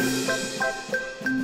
うん。